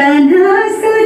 Can I say?